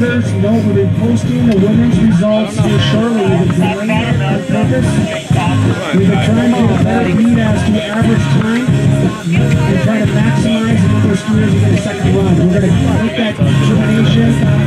skiers, know we've been posting the women's results here shortly. We've been delaying it on purpose. We've been trying to get a better read as to average time and try to maximize the number of skiers the second run. We're going to make that determination